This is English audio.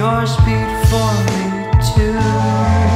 yours beat for me too.